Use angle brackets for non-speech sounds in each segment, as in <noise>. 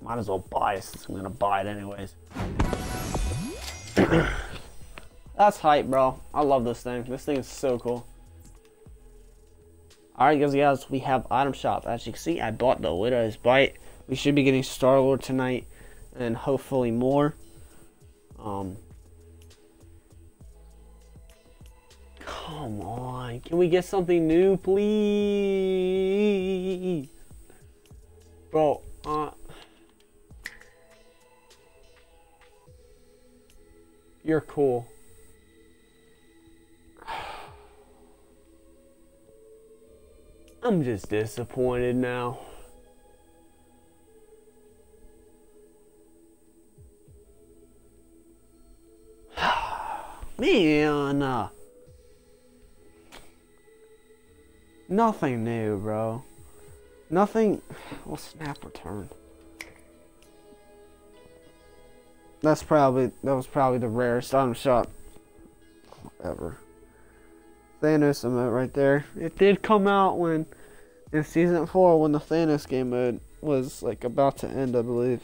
Might as well buy it I'm gonna buy it anyways. <coughs> That's hype, bro. I love this thing. This thing is so cool. Alright, guys, guys, we have item shop. As you can see, I bought the Widow's Bite. We should be getting Star Lord tonight, and hopefully more. Um, come on, can we get something new, please, bro? Uh, you're cool. I'm just disappointed now. <sighs> Man, uh, nothing new, bro. Nothing. <sighs> Well, snap return. That's probably that was probably the rarest item shot ever. Thanos emote right there. It did come out when in season four when the Thanos game mode was like about to end, I believe,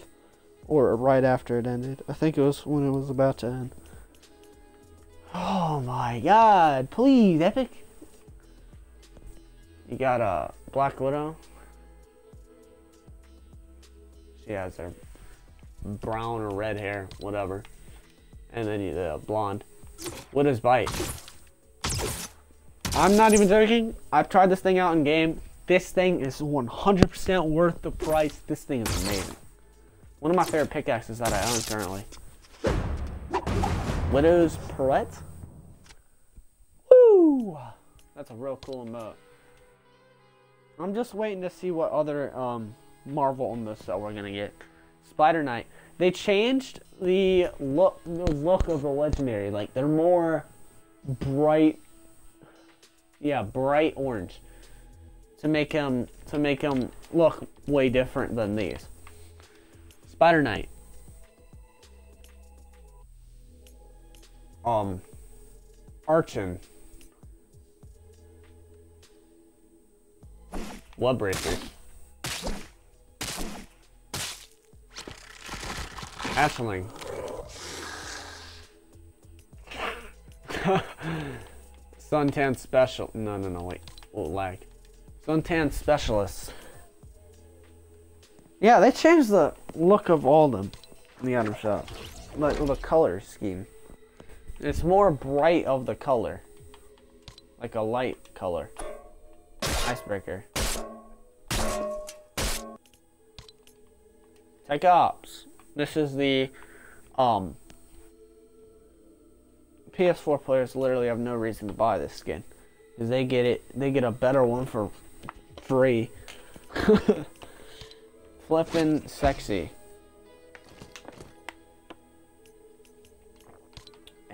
or right after it ended. I think it was when it was about to end. Oh my god, please, Epic. You got a uh, Black Widow. She has her brown or red hair, whatever. And then you uh, blonde. Widow's Bite. I'm not even joking. I've tried this thing out in game. This thing is 100% worth the price. This thing is amazing. One of my favorite pickaxes that I own currently. Widow's Pirouette. Woo! That's a real cool emote. I'm just waiting to see what other um, Marvel emotes that we're gonna get. Spider Knight. They changed the look, the look of the legendary. Like they're more bright. Yeah, bright orange. To make them to make them look way different than these. Spider Knight. um, Archon, Bloodbreaker, Hatchling, <laughs> Suntan Special, no, no, no, wait, oh, lag. Suntan Specialist. Yeah, they changed the look of all in the item shop. Like the color scheme. It's more bright of the color. Like a light color. Icebreaker. Tech Ops. This is the um PS4 players literally have no reason to buy this skin. Because they get it they get a better one for free. <laughs> Flippin' sexy.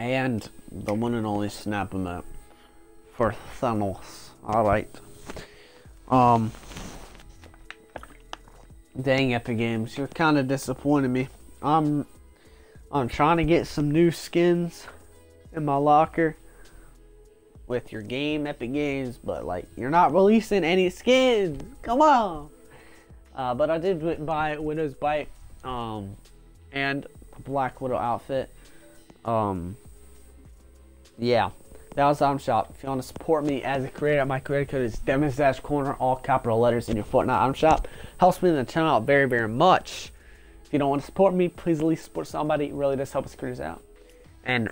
and the one and only snap emote for Thanos. Alright. Um Dang Epic Games, you're kinda disappointing me. I'm I'm trying to get some new skins in my locker with your game, Epic Games, but like you're not releasing any skins. Come on. Uh, but I did buy Widow's Bite um, and Black Widow outfit. Um, yeah, that was Item Shop. If you want to support me as a creator, my creator code is Demons Dash Corner, all capital letters in your Fortnite Item Shop. Helps me in the channel out very, very much. If you don't want to support me, please at least support somebody. It really does help us creators out. And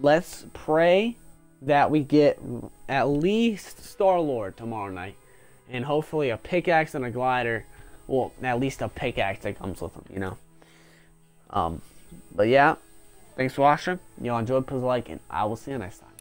let's pray that we get at least Star Lord tomorrow night, and hopefully a pickaxe and a glider. Well, at least a pickaxe that comes with them, you know. Um, but yeah. Thanks for watching. Y'all enjoyed, please like, and I will see you next time.